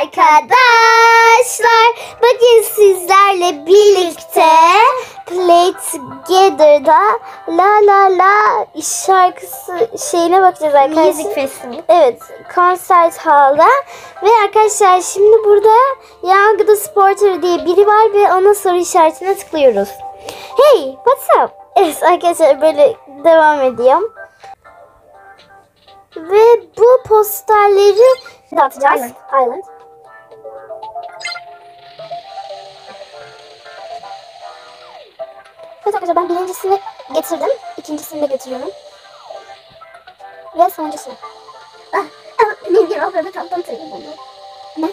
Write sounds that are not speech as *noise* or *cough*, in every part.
arkadaşlar bugün sizlerle birlikte Play Together'da La La La şarkısı şeyine bakacağız arkadaşlar. Music Festival. Evet, konser hall'da. Ve arkadaşlar şimdi burada Young the Sporter diye biri var ve ona soru işaretine tıklıyoruz. Hey, what's up? Evet arkadaşlar böyle devam ediyorum. Ve bu posterleri dağıtacağız. Island. Island. Evet arkadaşlar ben birincisini getirdim. ikincisini de getiriyorum. Ve sonuncusu. Ah, buldu. Ne?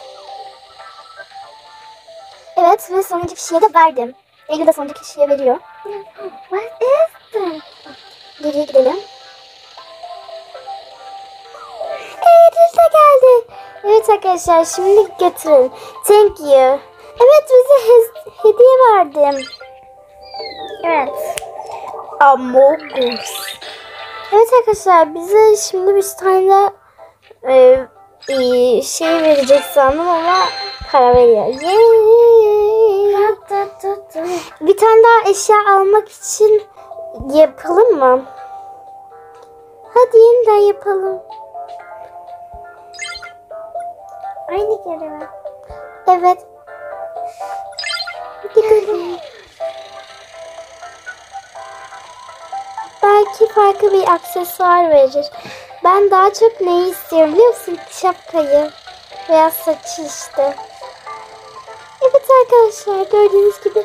Evet ve sonuncu kişiye de verdim. Eylül de sonuncu kişiye veriyor. What is that? Geriye gidelim. Eylül de geldi. Evet arkadaşlar şimdi getirin. Thank you. Evet bize hediye verdim. Evet. Amogus. Evet arkadaşlar bize şimdi bir tane e, e, şey verecek sandım ama para veriyor. Yay! Bir tane daha eşya almak için yapalım mı? Hadi yeniden yapalım. Aynı görev. Evet. Gidelim. *laughs* Belki farklı bir aksesuar verir. Ben daha çok neyi istiyorum biliyor musun? Şapkayı. Veya saçı işte. Evet arkadaşlar gördüğünüz gibi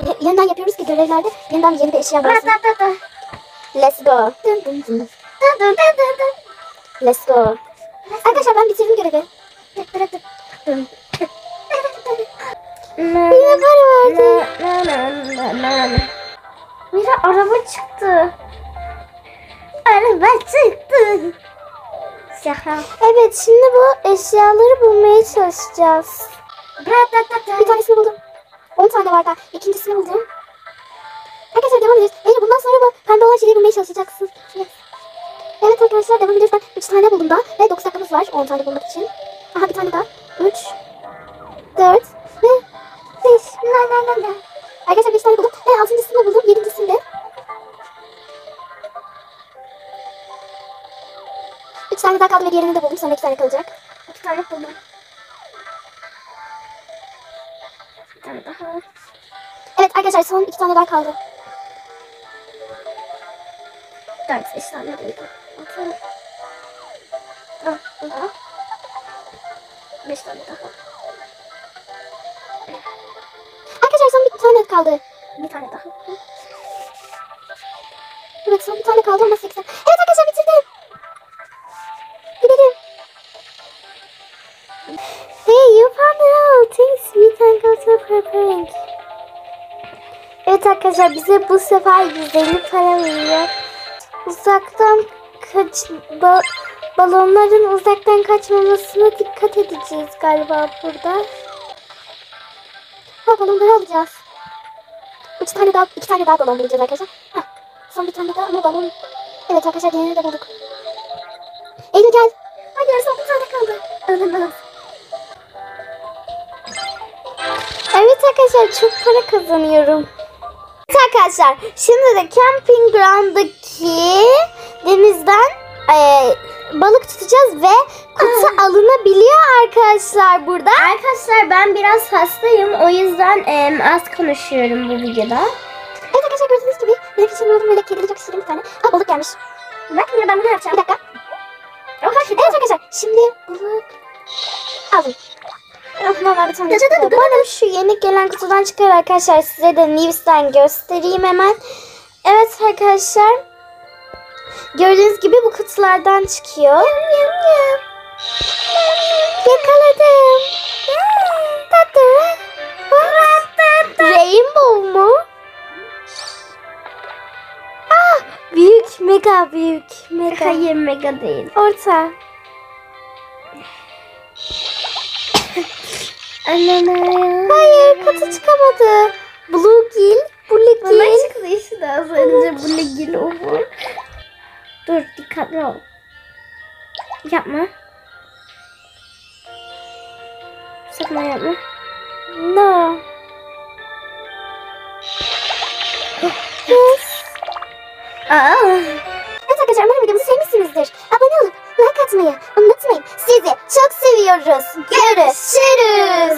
e, yeniden yapıyoruz ki görevlerde yeniden yeni bir eşya versin. Let's go. Let's go. Arkadaşlar ben bitirdim görevi. Yine para verdi. Mira araba çıktı. Araba çıktı. Şaka. Evet şimdi bu eşyaları bulmaya çalışacağız. Bir tanesini buldum. 10 tane var daha. İkincisini buldum. Arkadaşlar devam ediyoruz. Eylül bundan sonra bu pembe olan şeyleri bulmaya çalışacaksın. Evet. Arkadaşlar devam ediyoruz. Ben 3 tane buldum daha. Ve 9 dakikamız var 10 tane bulmak için. Aha bir tane daha. 3 4 ve 5. La la la la. 3 tane daha kaldı ve diğerini de buldum. Sonra 2 tane kalacak. İki tane buldum. Bir daha. Evet arkadaşlar son 2 tane daha kaldı. Dört, beş tane buldum. Ah, bu da. Beş tane daha. Arkadaşlar son bir tane kaldı. Bir tane daha. Evet son bir tane kaldı ama 80. preparing. *laughs* Evet arkadaşlar bize bu sefer 150 para veriyor. Uzaktan kaç ba- balonların uzaktan kaçmamasına dikkat edeceğiz galiba burada. Ha balonları alacağız. Üç tane daha, iki tane daha balon bulacağız arkadaşlar. Heh, son bir tane daha ama balon. Evet arkadaşlar diğerini de bulduk. Eylül gel. Hayır son bir tane kaldı. Arkadaşlar çok para kazanıyorum. Evet arkadaşlar şimdi de camping ground'daki denizden eee, balık tutacağız ve kutu alınabiliyor arkadaşlar burada. Arkadaşlar ben biraz hastayım. O yüzden em, az konuşuyorum bu videoda. Evet arkadaşlar gördüğünüz gibi benim için böyle böyle kedili çok şirin bir tane. Ha balık gelmiş. Bak yine ben bunu yapacağım. Bir dakika. Evet arkadaşlar şimdi balık aldım. Dı çıktı. dı. Umarım şu yeni gelen kutudan çıkar arkadaşlar. Size de News'ten göstereyim hemen. Evet arkadaşlar. Gördüğünüz gibi bu kutulardan çıkıyor. Yakaladım. Tatlı. Rainbow mu? Ah, büyük, mega büyük, mega. Hayır mega değil. Orta. Anne. Hayır, kutu çıkamadı. Blue Gill, Blue Bana çıktı işte az önce bu legil o bu. Dur dikkatli ol. Yapma. Sakın yapma. No. Yes. Aa. Evet arkadaşlar umarım videomuzu sevmişsinizdir. Abone olup like atmayı unutmayın. Sizi çok seviyoruz. Görüşürüz.